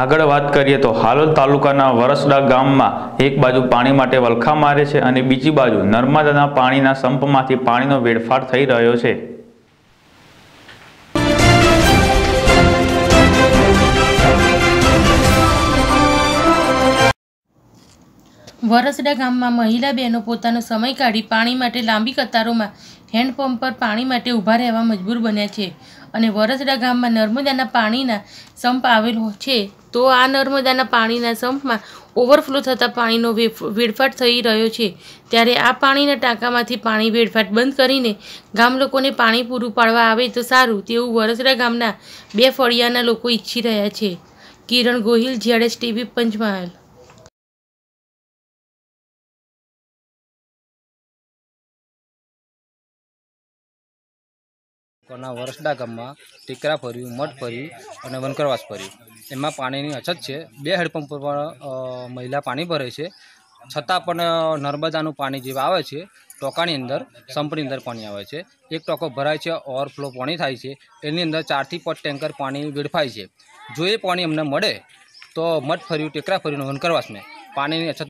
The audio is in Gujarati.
આગળ વાત કરીએ તો હાલોલ તાલુકાના વરસડા ગામમાં એક બાજુ પાણી માટે વલખા મારે છે અને બીજી બાજુ નર્મદાના પાણીના સંપમાંથી પાણીનો વેડફાટ થઈ રહ્યો છે. વરસડા ગામમાં મહિલા બહેનો પોતાનો સમય કાઢી પાણી માટે લાંબી કતારોમાં હેન્ડપંપ પર પાણી માટે ઊભા રહેવા મજબૂર બન્યા છે. અને વરસડા ગામમાં નર્મદાના પાણીના સંપ આવેલો છે. તો આ નર્મદાના પાણીના સંપમાં ઓવરફ્લો થતાં પાણીનો વેડફાટ થઈ રહ્યો છે. ત્યારે આ પાણીના ટાંકામાંથી પાણી વેડફાટ બંધ કરીને ગામ લોકોને પાણી પૂરું પાડવા આવે તો સારું, તેવું વરસરા ગામના બે ફળિયાના લોકો ઈચ્છી રહ્યા છે. કિરણ ગોહિલ જેડેશ ટીવી પંચમહાલ. કોના વરસડા ગામમાં ટેકરા ફર્યું મઠ ફર્યું અને વનકરવાસ ફર્યું. એમાં પાણીની અછત છે. બે હેડપંપ પર અ, મહિલા પાણી ભરે છે. છતાં પણ અ, નર્મદાનું પાણી જે આવે છે ટોકાની અંદર સંપની અંદર પાણી આવે છે. એક ટોકો ભરાય છે ઓવરફ્લો પાણી થાય છે. એની અંદર ચારથી પાંચ ટેન્કર પાણી વેડફાય છે. જો એ પાણી અમને મળે તો મઠ ફર્યું ટેકરા ફર્યું અને વનકરવાસને પાણીની અછત